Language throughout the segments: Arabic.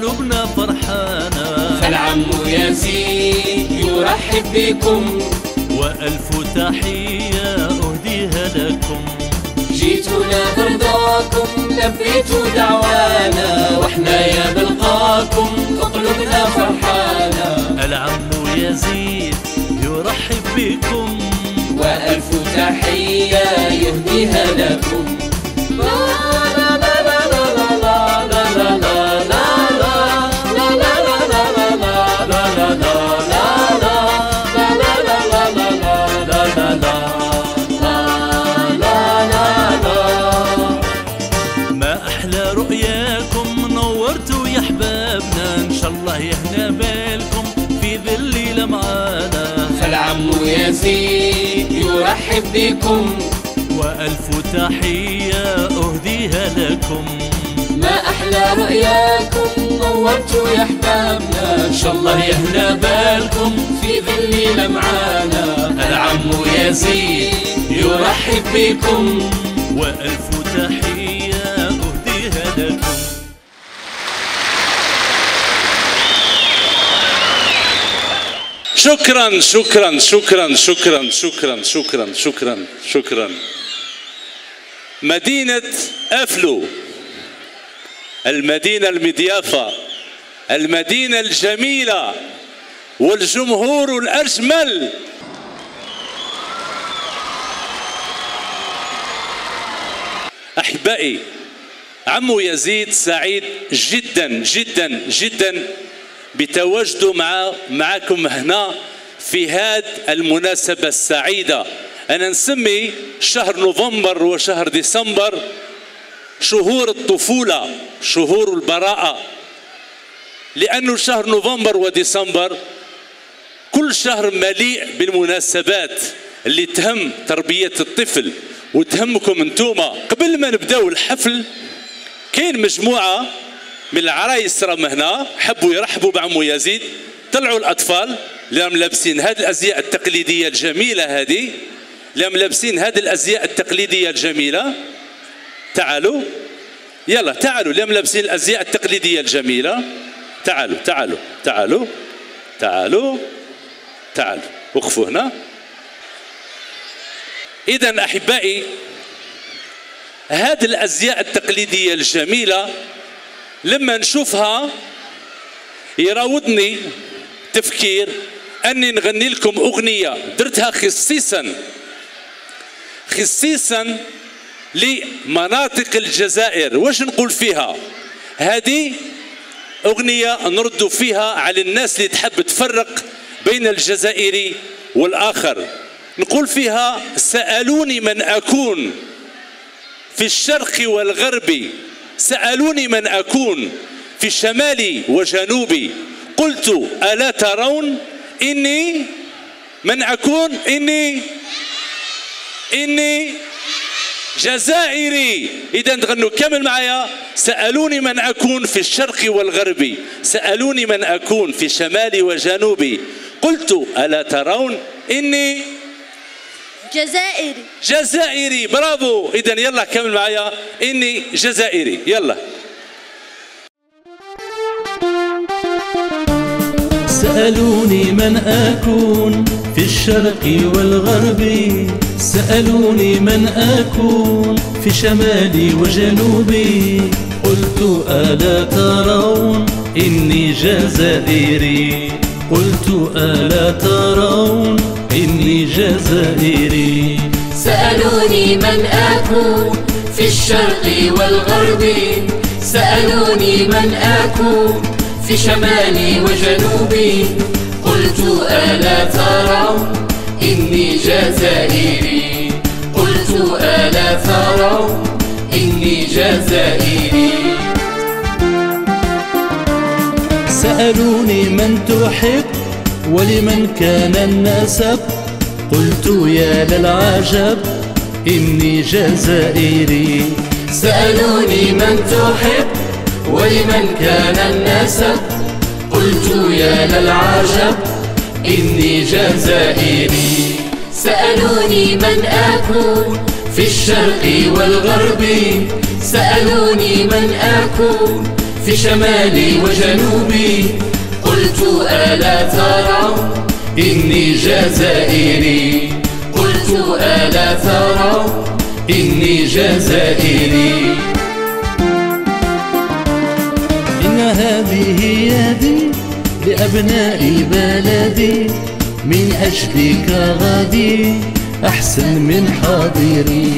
بلقاكم مقلوبنا فرحانا فالعم يزيد يرحب بكم. وألف تحية أهديها لكم جيتونا برضاكم لبيتوا دعوانا وإحنا يا بلقاكم قلوبنا فرحانة العم يزيد يرحب بكم. وألف تحية يهديها لكم يرحب بكم وألف تحية أهديها لكم. ما أحلى رؤياكم نورتوا يا أحبابنا إن شاء الله يهنا بالكم في ظل لمعانا. العم يزيد يرحب بكم. وألف تحية شكرا شكرا شكرا شكرا شكرا شكرا شكرا شكرا. مدينة أفلو المدينة المضيافة المدينة الجميلة والجمهور الأجمل. أحبائي عمو يزيد سعيد جدا جدا جدا. بتواجده مع معكم هنا في هذه المناسبة السعيدة. أنا نسمي شهر نوفمبر وشهر ديسمبر شهور الطفولة شهور البراءة. لأنه شهر نوفمبر وديسمبر كل شهر مليء بالمناسبات اللي تهم تربية الطفل. وتهمكم انتوما قبل ما نبداو الحفل كاين مجموعة من العرايس رم هنا حبوا يرحبوا بعمو يزيد. طلعوا الأطفال اللي لابسين هذه الأزياء التقليدية الجميلة هذه. اللي لابسين هذه الأزياء التقليدية الجميلة. تعالوا. يلا تعالوا. اللي لابسين الأزياء التقليدية الجميلة. تعالوا تعالوا تعالوا. تعالوا. تعالوا. وقفوا هنا. اذا أحبائي هذه الأزياء التقليدية الجميلة لما نشوفها يراودني تفكير أني نغني لكم أغنية. درتها خصيصا خصيصا لمناطق الجزائر. واش نقول فيها؟ هذه أغنية نرد فيها على الناس اللي تحب تفرق بين الجزائري والآخر. نقول فيها سألوني من أكون في الشرق والغرب. سألوني من أكون في شمالي وجنوبي. قلت ألا ترون إني من أكون؟ إني إني جزائري. إذا تغنوا كامل معايا. سألوني من أكون في الشرق والغرب. سألوني من أكون في شمالي وجنوبي. قلت ألا ترون إني جزائري. جزائري. برافو. إذا يلا كمل معايا. إني جزائري. يلا. سألوني من أكون في الشرق والغرب. سألوني من أكون في شمالي وجنوبي قلت ألا ترون إني جزائري. قلت ألا ترون إني جزائري. سألوني من أكون في الشرق والغرب. سألوني من أكون في شمالي وجنوبي قلت ألا تروا إني جزائري. قلت ألا تروا إني جزائري. سألوني من تحب ولمن كان النسب. قلت يا للعجب إني جزائري. سألوني من تحب ولمن كان النسب. قلت يا للعجب إني جزائري. سألوني من أكون في الشرق والغرب. سألوني من أكون في شمالي وجنوبي. قلت ألا تروا إني جزائري. قلت ألا تروا إني جزائري. إن هذه يدي لأبناء بلدي من أجلك غادي أحسن من حاضري.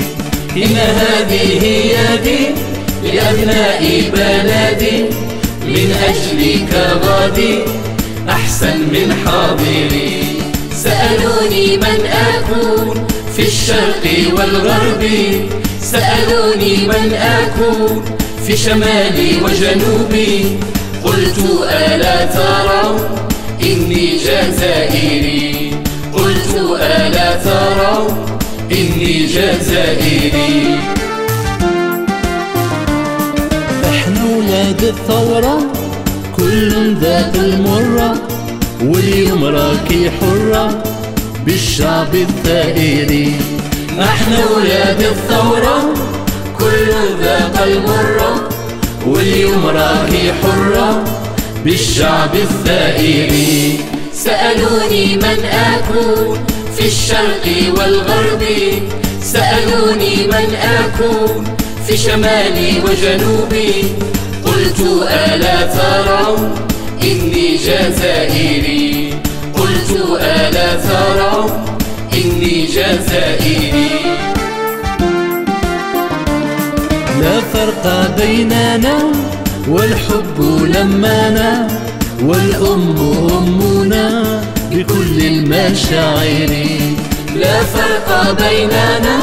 إن هذه يدي لأبناء بلدي من أجلك غادي أحسن من حاضري. سألوني من أكون في الشرق والغرب. سألوني من أكون في شمالي وجنوبي قلت ألا تروا إني جزائري. قلت ألا تروا إني جزائري. إحنا ولاد الثورة. كل ذات المرة واليوم راكي حرة بالشعب الثائري نحن ولاد الثورة كل ذاق المرة واليوم راكي حرة بالشعب الثائري سألوني من أكون في الشرق والغرب. سألوني من أكون في شمالي وجنوبي. قلت ألا تروا إني جزائري. قلت ألا تروا إني جزائري. لا فرق بيننا والحب لمانا والأم أمنا بكل المشاعر. لا فرق بيننا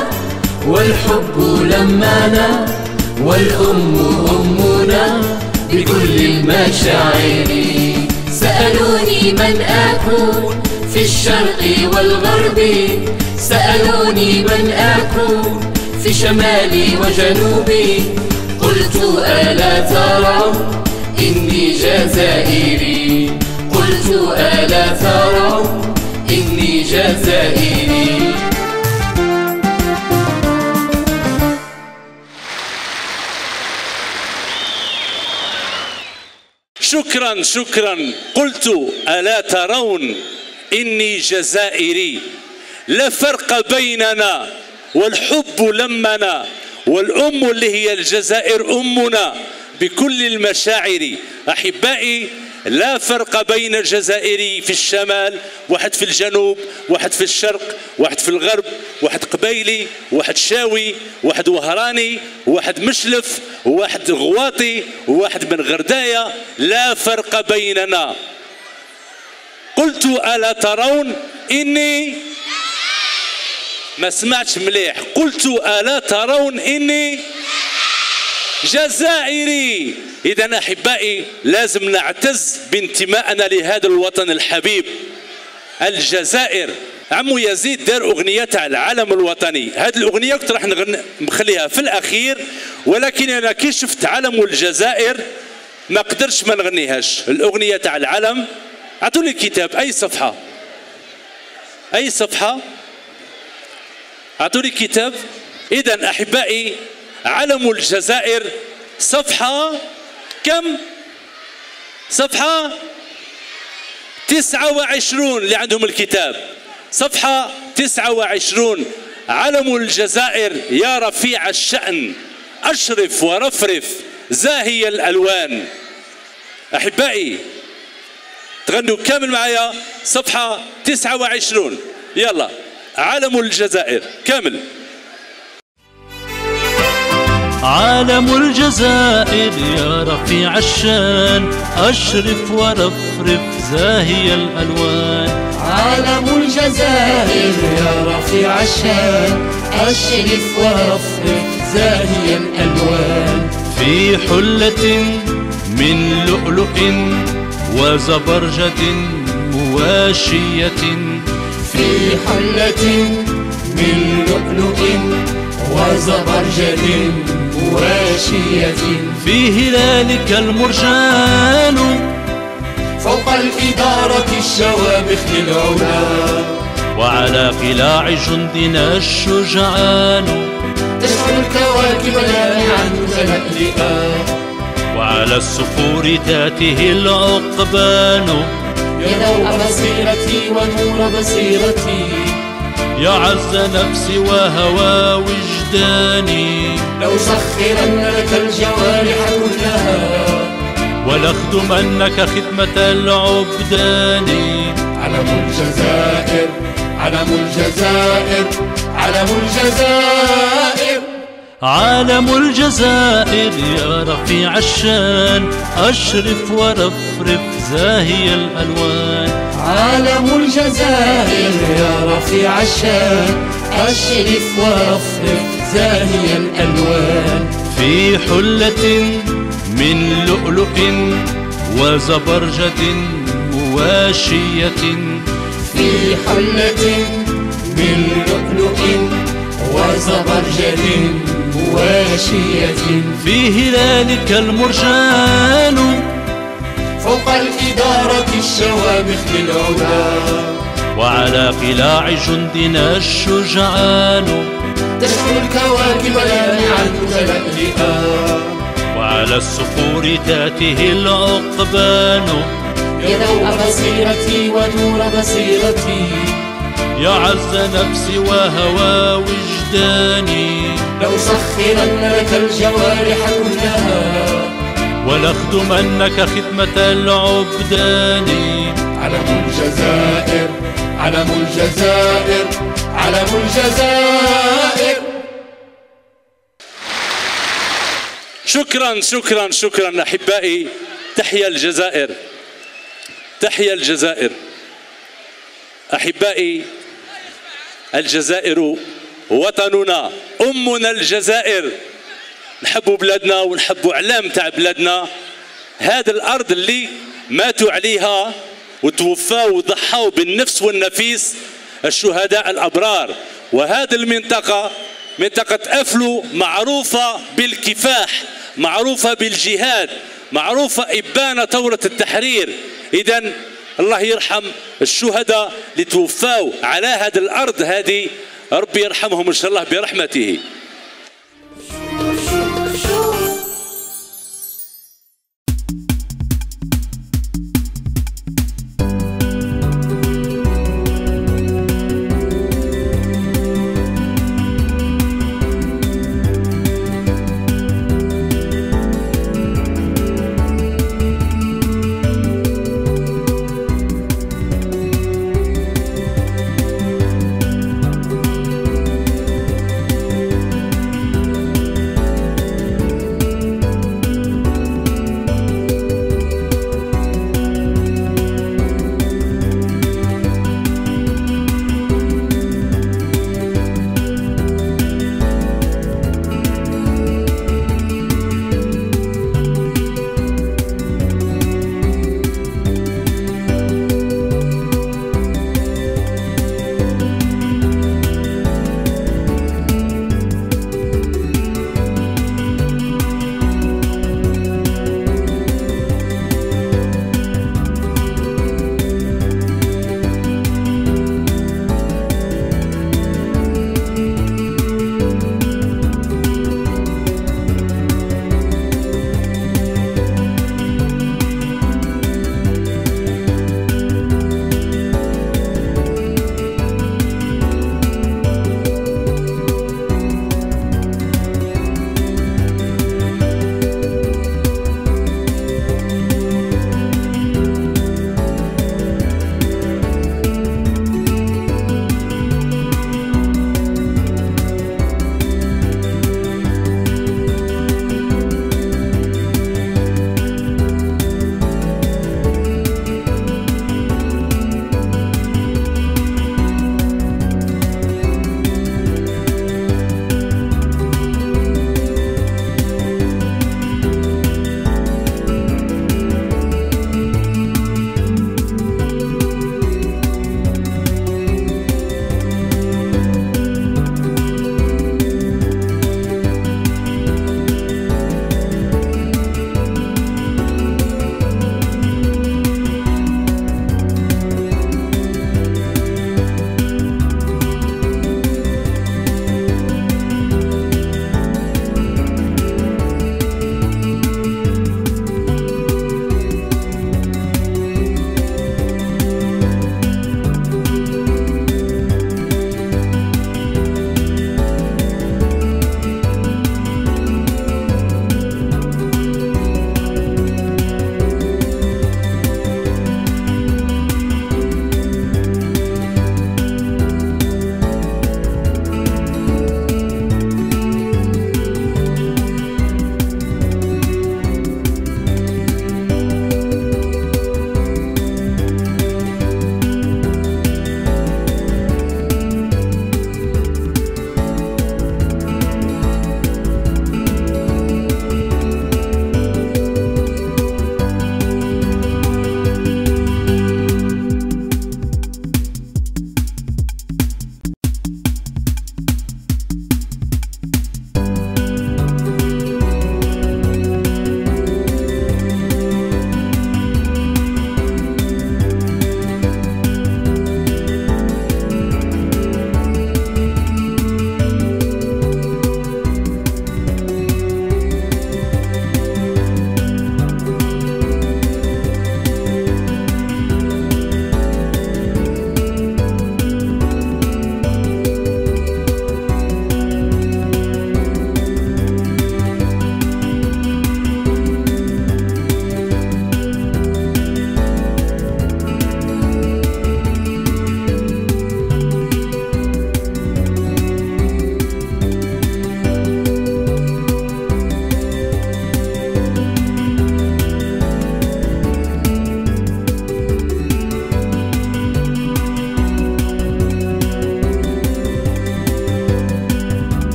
والحب لمانا والأم أمنا بكل المشاعر. سألوني من أكون في الشرق والغرب. سألوني من أكون في شمالي وجنوبي قلت ألا تروا إني جزائري. قلت ألا تروا إني جزائري. شكرا شكرا. قلت ألا ترون إني جزائري. لا فرق بيننا والحب لمنا والأم اللي هي الجزائر أمنا بكل المشاعر. أحبائي لا فرق بين الجزائري في الشمال واحد في الجنوب واحد في الشرق واحد في الغرب واحد قبيلي واحد شاوي واحد وهراني واحد مشلف واحد غواطي واحد من غرداية. لا فرق بيننا. قلت ألا ترون إني ما سمعتش مليح. قلت ألا ترون إني جزائري. إذا أحبائي لازم نعتز بانتمائنا لهذا الوطن الحبيب الجزائر. عمو يزيد دار أغنية تاع العلم الوطني. هذه الأغنية كنت راح. نخليها في الأخير ولكن أنا كي شفت علم الجزائر ما قدرتش ما نغنيهاش. الأغنية تاع العلم أعطوني الكتاب أي صفحة؟ أي صفحة؟ أعطوني الكتاب إذا أحبائي علم الجزائر صفحة كم صفحة؟ تسعة وعشرون اللي عندهم الكتاب. صفحة تسعة وعشرون. علم الجزائر يا رفيع الشأن. أشرف ورفرف. زاهي الألوان. أحبائي تغنوا كامل معايا. صفحة تسعة وعشرون. يلا علم الجزائر. كامل. عالم الجزائر يا رفيع الشان أشرف ورفرف زاهي الألوان. عالم الجزائر يا رفيع الشان أشرف ورفرف زاهي الألوان. في حلة من لؤلؤ وزبرجد مواشية. في حلة من لؤلؤ وزبرجد مواشية في هلالك المرجان. فوق الإدارة الشوامخ للعلا. وعلى قلاع جندنا الشجعان. تشعل الكواكب لامعا متلألئا وعلى الصخور تاته العقبان. يا ضوء بصيرتي ونور بصيرتي. يا عز نفسي وهوى وجداني. لأسخرن لك الجوارح كلها ولأخدمنك خدمة العبدان. علم الجزائر علم الجزائر علم الجزائر. عالم الجزائر يا رفيع الشان أشرف ورفرف زاهي الألوان. عالم الجزائر يا رفيع الشان أشرف ورفرف زاهي الألوان. في حلة من لؤلؤ وزبرجد مواشية. في حلة من لؤلؤ وزبرجد مواشية. في هلالك المرجان فوق الإدارة الشوامخ للعلا. وعلى قلاع جندنا الشجعان. تشعل الكواكب لامعا متلألئا وعلى الصخور تاته العقبان. يا ضوء بصيرتي ونور بصيرتي. يا عز نفسي وهوى وجداني. لأسخرن لك الجوارح كلها. ولأخدمنك خدمة العبدان. علم الجزائر علم الجزائر علم الجزائر. شكرا شكرا شكرا أحبائي. تحيا الجزائر. تحيا الجزائر. أحبائي الجزائر وطننا أمنا الجزائر. نحبوا بلادنا ونحبوا علام تاع بلادنا. هذه الأرض اللي ماتوا عليها وتوفاوا وضحوا بالنفس والنفيس الشهداء الأبرار. وهذه المنطقة منطقة أفلو معروفة بالكفاح معروفة بالجهاد معروفة ابان ثورة التحرير. إذا الله يرحم الشهداء اللي توفاوا على هذه الأرض هذه ربي يرحمهم إن شاء الله برحمته.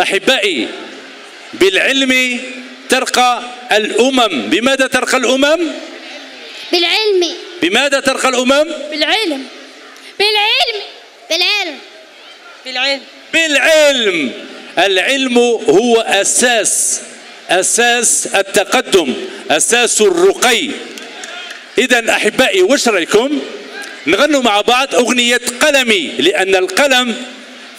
أحبائي بالعلم ترقى الأمم. بماذا ترقى الأمم؟ بالعلم. بماذا ترقى الأمم؟ بالعلم. بالعلم. بالعلم. بالعلم. بالعلم. العلم هو أساس أساس التقدم أساس الرقي. إذا أحبائي وش رأيكم؟ نغنوا مع بعض أغنية قلمي لأن القلم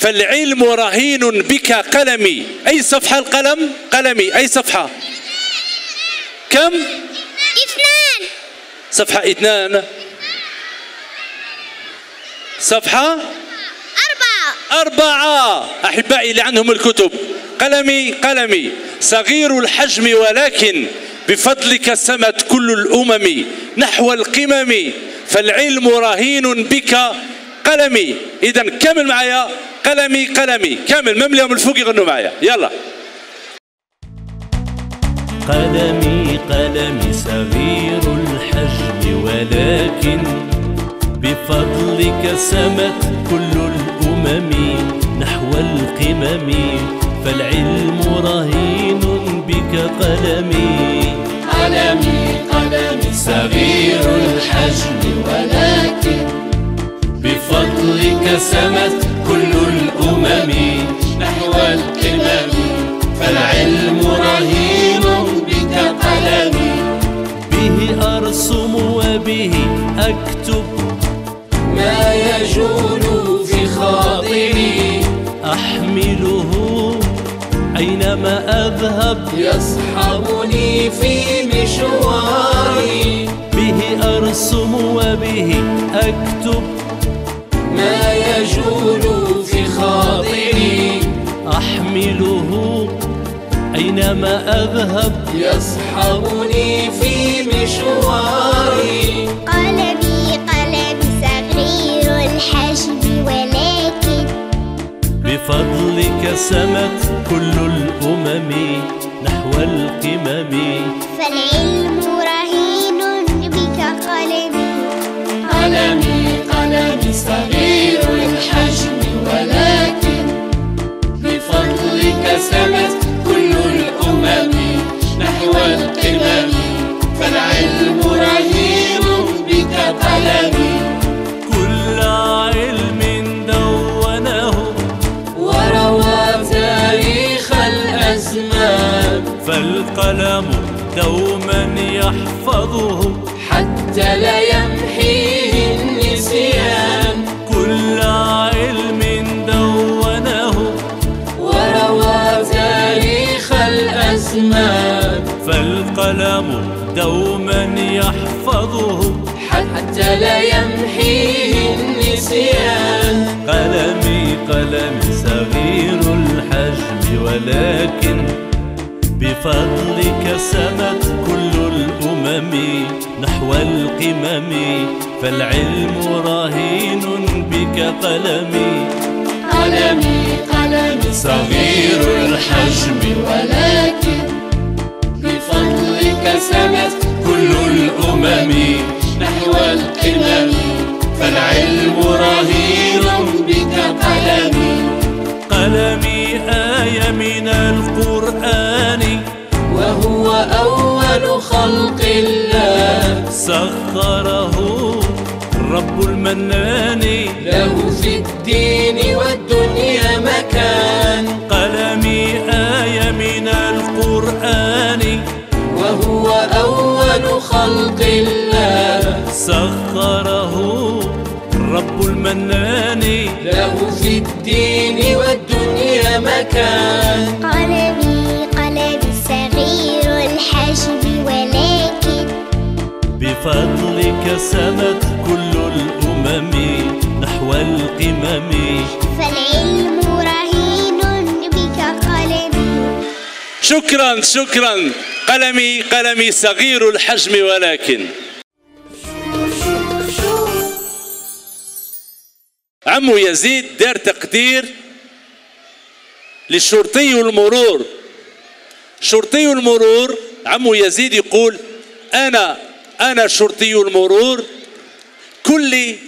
فالعلم رهين بك قلمي. أي صفحة القلم؟ قلمي. أي صفحة؟ كم؟ اثنان. صفحة اثنان. صفحة؟ أربعة. أربعة. أحبائي اللي عندهم الكتب. قلمي قلمي. صغير الحجم ولكن بفضلك سمت كل الأمم نحو القمم. فالعلم رهين بك قلمي. إذا كمل معايا. قلمي قلمي. كامل مملي من الفوق يغنوا معايا. يلا. قلمي قلمي صغير الحجم ولكن بفضلك سمت كل الأمم نحو القمم فالعلم رهين بك قلمي. قلمي قلمي صغير الحجم ولكن بفضلك سمت كل الأمم نحو القمم فالعلم رهين بك قلمي به أرسم وبه أكتب. ما يجول في خاطري أحمله أينما أذهب. يصحبني في مشواري. به أرسم وبه أكتب. ما يجول في خاطري. أحمله أينما أذهب يصحبني في مشواري. قلمي قلمي صغير الحجم ولكن بفضلك سمت كل الأمم نحو القمم. فالعلم رهين بك قلمي قلمي قلمي النسيان قلمي قلمي صغير الحجم ولكن بفضلك سمت كل الأمم نحو القمم. فالعلم رهين بك قلمي. قلمي قلمي صغير الحجم ولكن بفضلك سمت كل الأمم. من القرآن. وهو أول خلق الله. سخره الرب المنان. له في الدين والدنيا مكان. قلمي آية من القرآن. وهو أول خلق الله. سخره الرب المنان. له في الدين والدنيا مكان. قلمي قلمي صغير الحجم ولكن بفضلك سمت كل الأمم نحو القمم. فالعلم رهين بك قلمي شكرا شكرا. قلمي قلمي صغير الحجم ولكن. عمو يزيد دار تقدير. للشرطي المرور. شرطي المرور عمو يزيد يقول أنا أنا شرطي المرور. كلي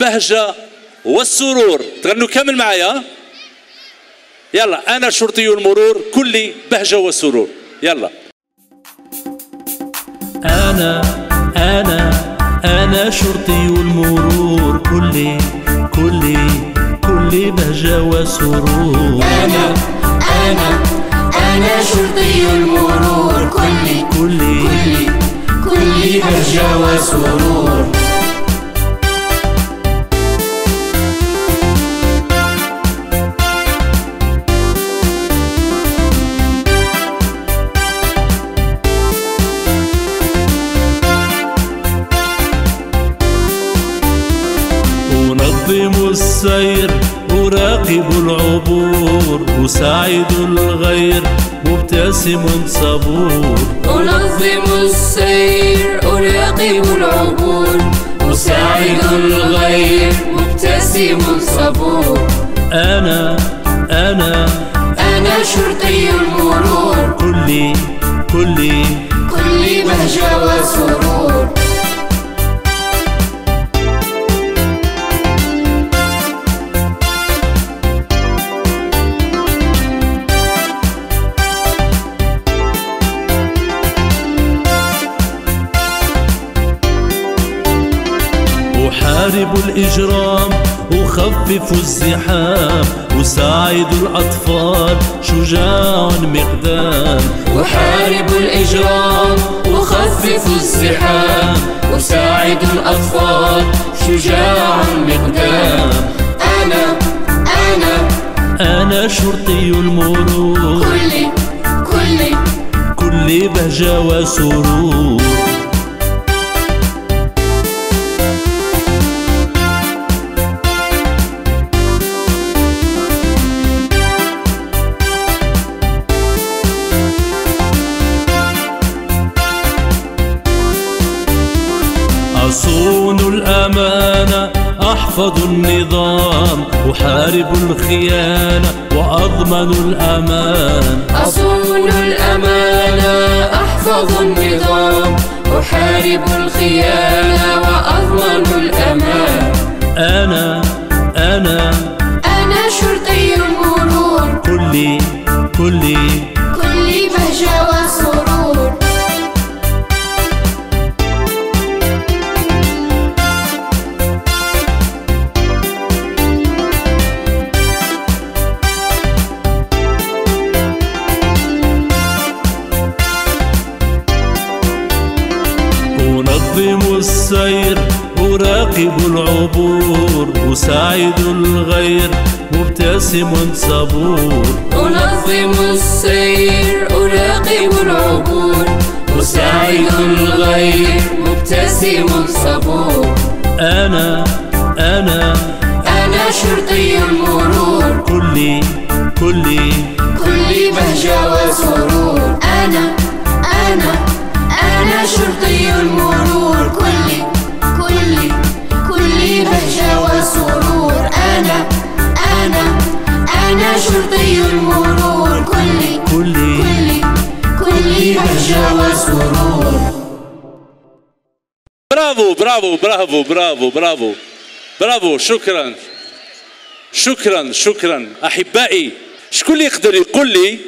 بهجة والسرور. تغنوا كامل معايا. يلا أنا شرطي المرور كلي بهجة وسرور يلا. أنا أنا أنا شرطي المرور. كلي كلي كلي بهجة وسرور. أنا أنا أنا شرطي المرور. كلي كلي كلي كلي بهجة وسرور. السير أراقب العبور أساعد الغير مبتسم صبور. أنظم السير أراقب العبور. أساعد الغير مبتسم صبور. أنا أنا. أنا شرطي المرور. كلي كلي. كلي بهجة وسرور. أحارب الإجرام أخفف الزحام أساعد الأطفال شجاع مقدام أحارب الإجرام أخفف الزحام أساعد الأطفال شجاع مقدام أنا أنا أنا شرطي المرور كلي كلي كل بهجة وسرور أحفظ النظام أحارب الخيانة وأضمن الأمان. أصون الأمانة أحفظ النظام أحارب الخيانة وأضمن الأمان. أنا أنا أنا شرطي المرور. كلي كلي مبتسم صبور أنظم السير أراقب العبور أساعد الغير مبتسم صبور. أنا أنا. أنا شرطي المرور. كلي كلي كلي بهجة وسرور. أنا أنا. برافو برافو برافو برافو برافو شكرا شكرا شكرا احبائي شكون اللي يقدر يقول لي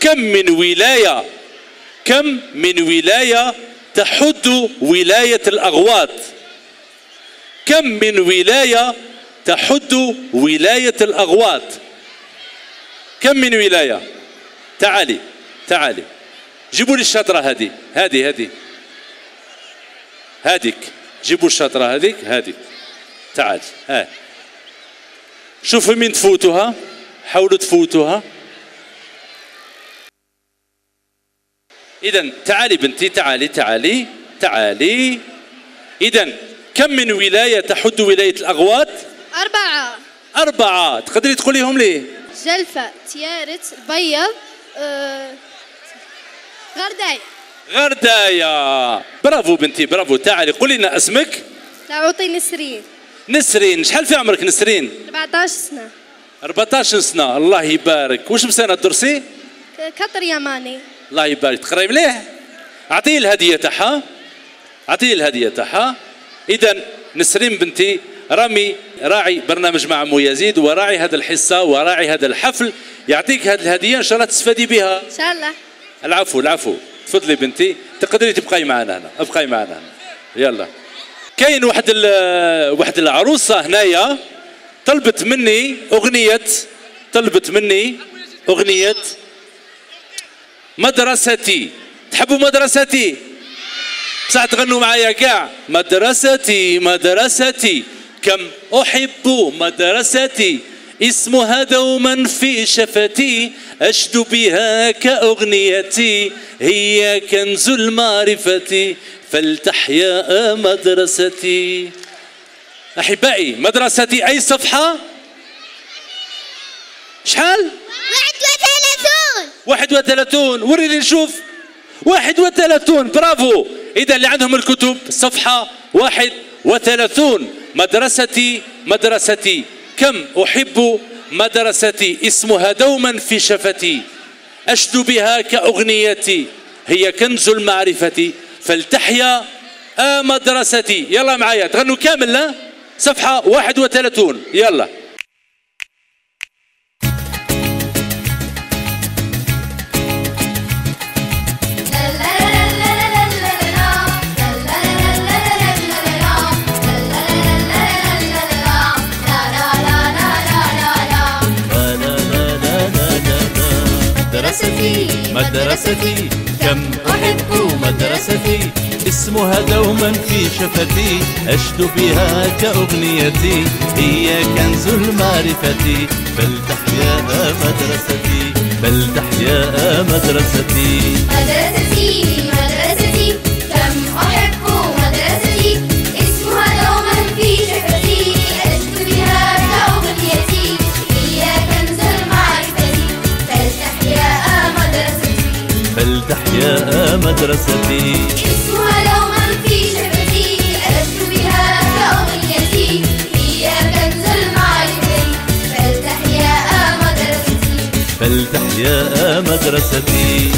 كم من ولايه كم من ولايه تحد ولايه الاغواط كم من ولايه تحد ولايه الاغواط كم من ولايه تعالي تعالي جيبوا لي الشطره هذه هذه هذه هذيك جيبوا الشطرة هذيك هذيك تعال ها. شوفوا مين تفوتوها. حاولوا تفوتوها. إذا تعالي بنتي تعالي تعالي تعالي. إذا كم من ولاية تحد ولاية الأغواط؟ أربعة. أربعة. تقدري تقوليهم لي جلفة تيارت بيض آه، غرداية. غرداية برافو بنتي برافو. تعالي قولي لنا اسمك. تعوطي نسرين. نسرين. شحال في عمرك نسرين؟ 14 سنة. 14 سنة. الله يبارك. واش مسانة الدرسي؟ ك- كطر يماني. الله يبارك. تقراي مليح اعطيه الهدية تاعها. اعطيه الهدية تاعها. إذا نسرين بنتي رامي راعي برنامج مع عمو يزيد وراعي هذا الحصة وراعي هذا الحفل. يعطيك هذه الهدية إن شاء الله تستفادي بها. إن شاء الله. العفو العفو. تفضلي بنتي تقدري تبقاي معنا هنا ابقاي معنا هنا. يلا. كاين واحد واحد العروسة هنايا طلبت مني أغنية طلبت مني أغنية مدرستي. تحبوا مدرستي؟ بصح تغنوا معايا كاع. مدرستي مدرستي. كم أحب مدرستي. اسمها دوما في شفتي أشد بها كأغنيتي هي كنز المعرفة فلتحيا مدرستي. أحبائي مدرستي أي صفحة؟ شحال؟ واحد وثلاثون. 31 وريني نشوف. 31 برافو. إذا اللي عندهم الكتب صفحة 31 مدرستي مدرستي. كم أحب مدرستي اسمها دوما في شفتي. أشد بها كأغنيتي هي كنز المعرفة. فلتحيا آه مدرستي. يلا معايا تغنوا كامل لا؟ صفحة 31 يلا. مدرستي مدرستي. كم أحب مدرستي. اسمها دوما في شفتي. أشد بها كأغنيتي. هي كنز المعرفة فلتحيا مدرستي. فلتحيا مدرستي. مدرستي مدرستي. فلتحيا مدرستي. اسمها دوما في شفتي. بها كأغنيتي هي كنز المعرفة فلتحيا مدرستي. فلتحيا مدرستي.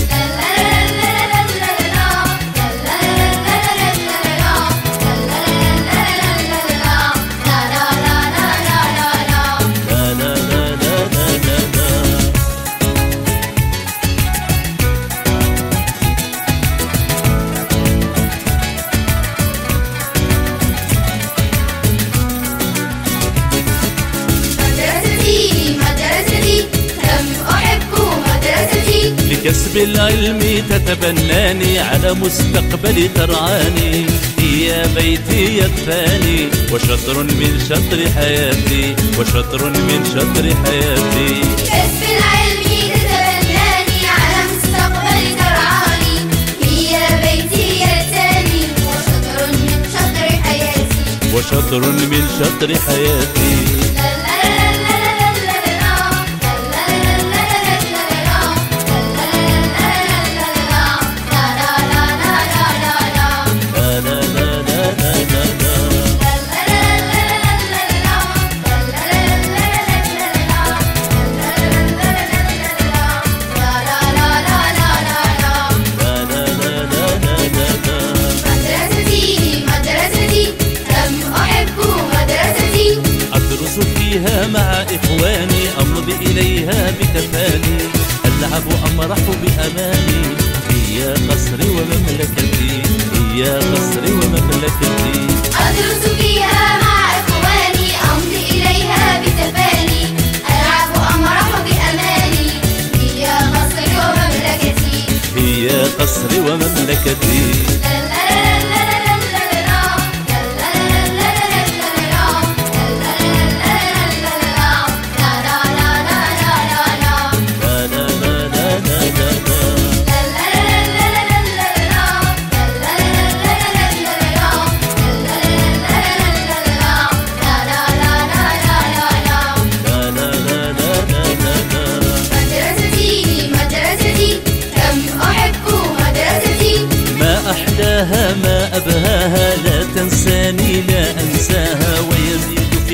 لكسب العلم تتبناني على مستقبلي ترعاني. هي بيتي الثاني وشطر من شطر حياتي وشطر من شطر حياتي. كسب العلم تتبناني على مستقبلي ترعاني. هي بيتي الثاني وشطر من شطر حياتي. وشطر من شطر حياتي.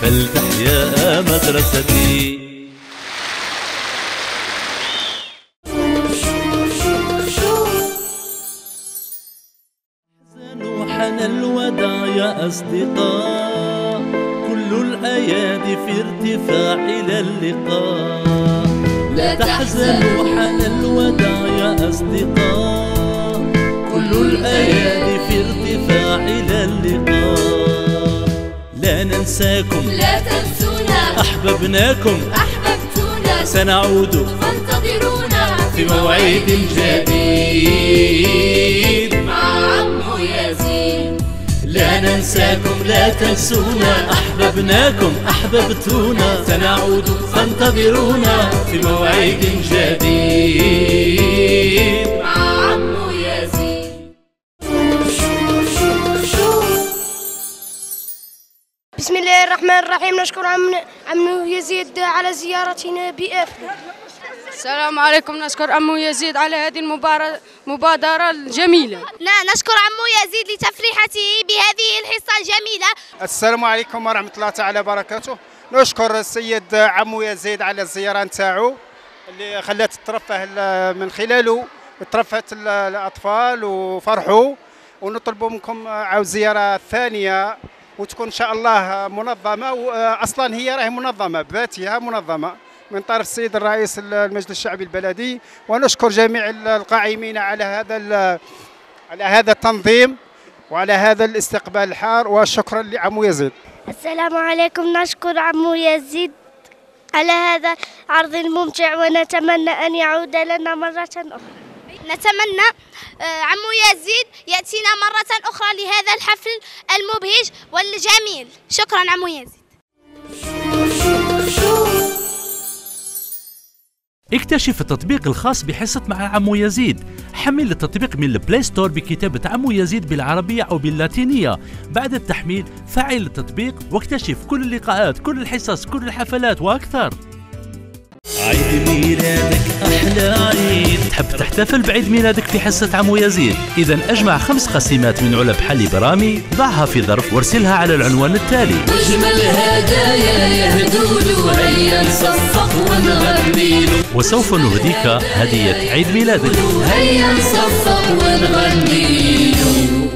فلتحيا مدرستي وحن الوداع يا أصدقاء كل الأيادي في ارتفاع إلى اللقاء لا تحزنوا حن الوداع يا أصدقاء. كل الأيادي في ارتفاع إلى اللقاء. لا ننساكم. لا تنسونا. أحببناكم. أحببتونا. سنعود فانتظرونا. في موعد جديد. لا ننساكم لا تنسونا. أحببناكم أحببتونا. سنعود فانتظرونا في موعد جديد. مع عمو ياسين بسم الله الرحمن الرحيم. نشكر عم عم يزيد على زيارتنا بأفريقيا. السلام عليكم. نشكر أمو يزيد على هذه المبارا- المبادرة الجميلة. لا نشكر عمو يزيد لتفريحته بهذه الحصة الجميلة. السلام عليكم ورحمة الله تعالى وبركاته. نشكر السيد عمو يزيد على الزيارة نتاعو اللي خلات ترفه من خلاله ترفهت ال- الأطفال وفرحوا ونطلبوا منكم عاود زيارة ثانية وتكون إن شاء الله منظمة. وأصلا هي راهي منظمة بذاتها منظمة. من طرف السيد الرئيس المجلس الشعبي البلدي ونشكر جميع القائمين على هذا على هذا التنظيم وعلى هذا الاستقبال الحار وشكرا لعمو يزيد. السلام عليكم. نشكر عمو يزيد على هذا العرض الممتع ونتمنى أن يعود لنا مرة أخرى. نتمنى آه، عمو يزيد يأتينا مرة أخرى لهذا الحفل المبهج والجميل. شكرا عمو يزيد. اكتشف التطبيق الخاص بحصة مع عمو يزيد. حمل التطبيق من ال Play Store بكتابة عمو يزيد بالعربية أو باللاتينية. بعد التحميل فعل التطبيق واكتشف كل اللقاءات كل الحصص كل الحفلات وأكثر. عيد ميلادك أحلى عيد تحب تحتفل بعيد ميلادك في حصة عمو يزيد؟ إذا أجمع خمس قسيمات من علب حلي برامي ضعها في ظرف وارسلها على العنوان التالي. واجمل هدايا يهدولو هيا نصفق ونغنيلو وسوف نهديك هدية عيد ميلادك. هيا نصفق ونغنيلو